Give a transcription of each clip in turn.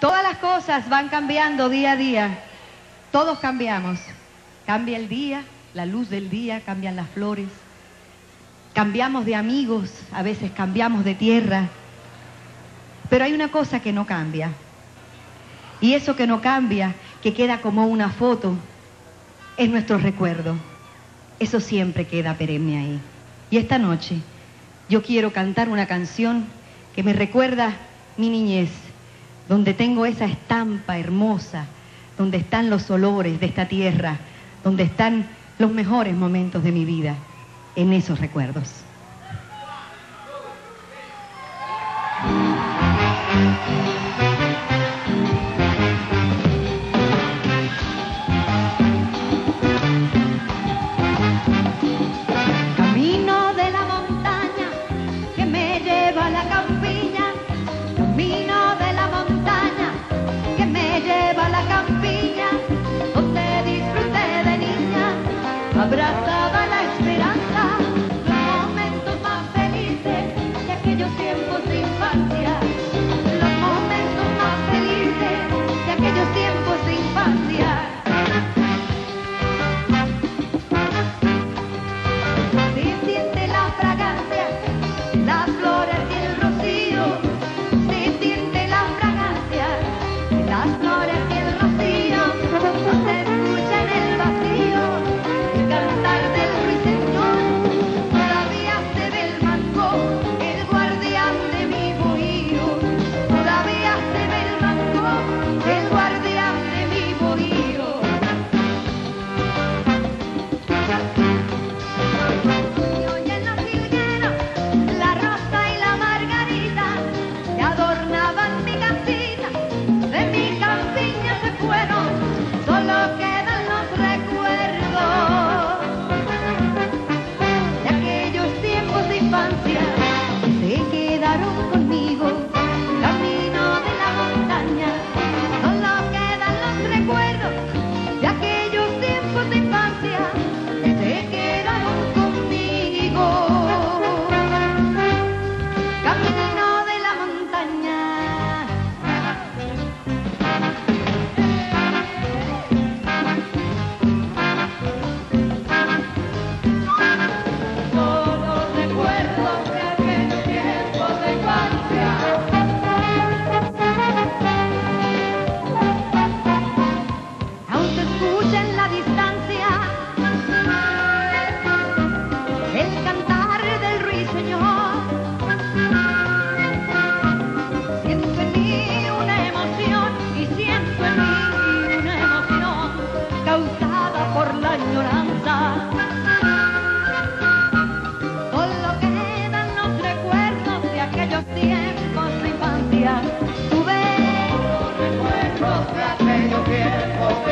Todas las cosas van cambiando día a día. Todos cambiamos. Cambia el día, la luz del día, cambian las flores. Cambiamos de amigos, a veces cambiamos de tierra. Pero hay una cosa que no cambia. Y eso que no cambia, que queda como una foto, es nuestro recuerdo. Eso siempre queda perenne ahí. Y esta noche yo quiero cantar una canción que me recuerda mi niñez, donde tengo esa estampa hermosa, donde están los olores de esta tierra, donde están los mejores momentos de mi vida, en esos recuerdos. Las flores y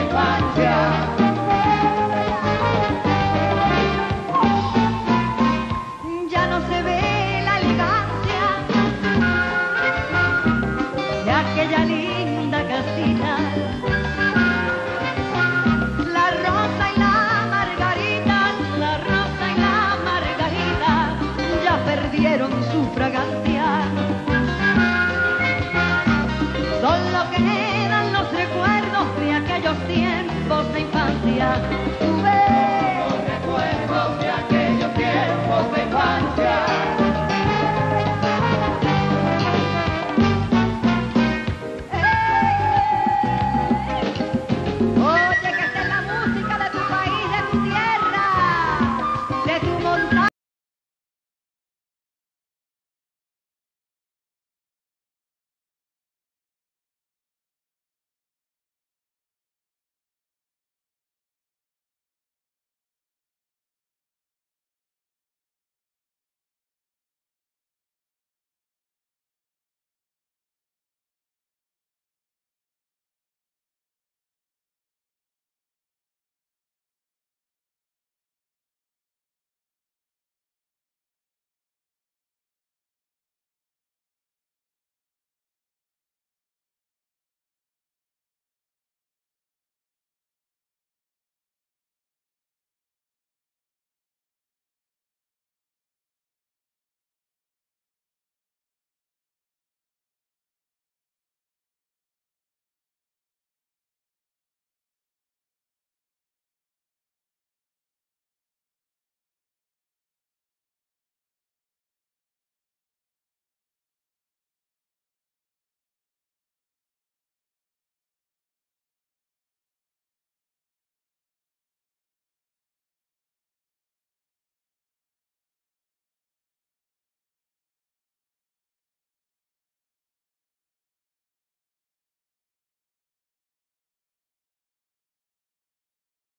infancia. Ya no se ve la elegancia de aquella línea Yeah.